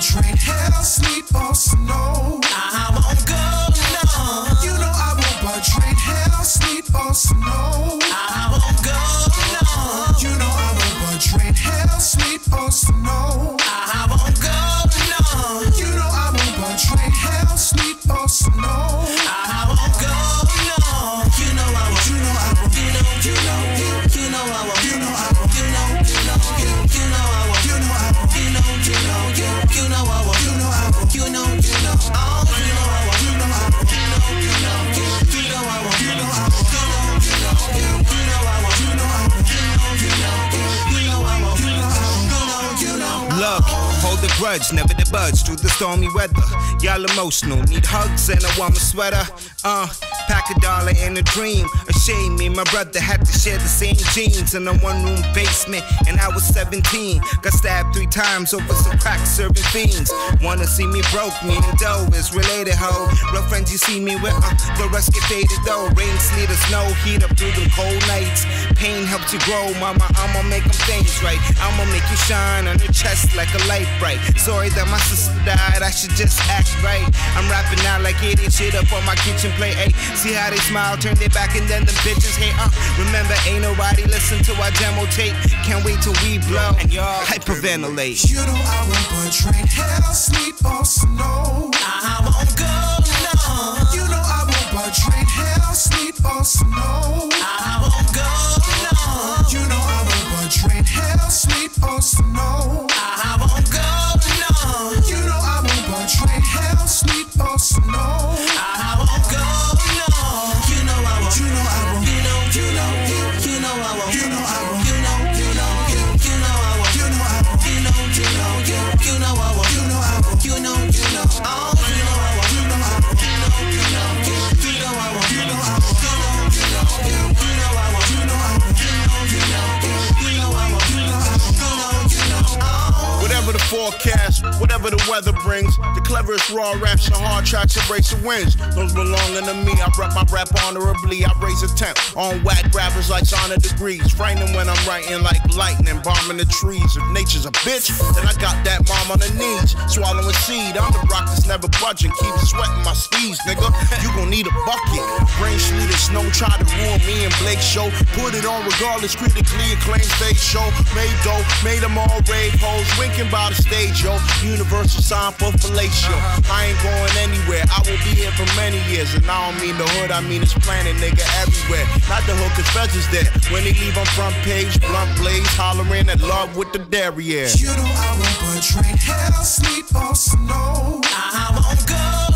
trade hell, sleet, or snow. I won't go, no. You know I won't hell, sleet, or snow. Look, hold the grudge, never the budge through the stormy weather. Y'all emotional, need hugs and a warmer sweater. Uh, pack a dollar and a dream. A shame me my brother had to share the same jeans in a one room basement, and I was 17. Got stabbed three times over some crack serving fiends. Wanna see me broke, me and dough is related, ho. Real friends you see me with, uh, the rest get faded though. Rain, sleet, or snow, heat up through the cold nights. Pain helps you grow, mama. I'ma make them things right. I'ma make you shine on your chest like a light bright. Sorry that my sister died, I should just act right. I'm rapping out like eating shit up on my kitchen plate. Ay, see how they smile, turn their back, and then the bitches hate. Uh, remember, ain't nobody listen to our demo tape. Can't wait till we blow and y'all hyperventilate. You know I won't but trade hell, oh. Whatever forecast, whatever the weather brings, the cleverest raw raps and hard tracks embrace the wins. Those belonging to me, I rep my rap honorably. I raise a temp on whack rappers like Sonic Degrees. Frightening when I'm writing like lightning, bombing the trees. If nature's a bitch, then I got that mom on her knees. Swallowing seed, I'm the rock that's never budging. Keep sweating my steez, nigga. You gon' need a bucket. Rain, sleet, and snow try to ruin me and Blake show. Put it on regardless, critically acclaimed stage show. Made dope, made them all rave hoes. Winking by the stage, yo. Universal sign for fellatio. I ain't going anywhere. I will be here for many years. And I don't mean the hood, I mean this planet, nigga, everywhere. Not the hood, cause Fez is there. When they leave on front page, blunt blaze, hollering at love with the derriere. You know I won't but hell, sleet, or snow. I won't go,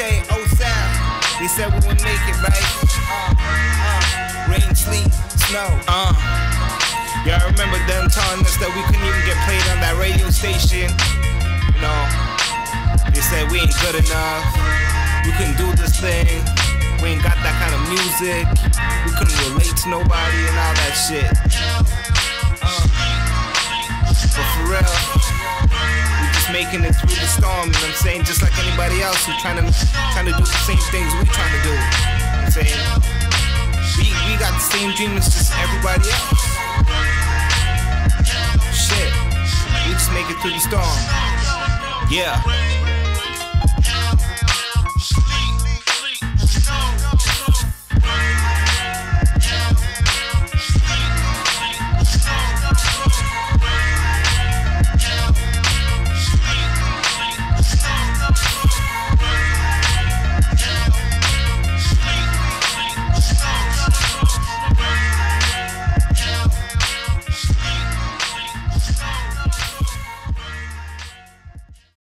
J, O Sound. They said we would make it, right? Uh, uh, rain, sleet, snow. Uh. Y'all remember them telling us that we couldn't even get played on that radio station? You know, they said we ain't good enough. We couldn't do this thing. We ain't got that kind of music. We couldn't relate to nobody and all that shit. Uh, but for real, through the storm, what I'm saying? Just like anybody else who's trying to trying to do the same things we trying to do. I'm saying? We we got the same dream as just everybody else. Shit. We just make it through the storm. Yeah.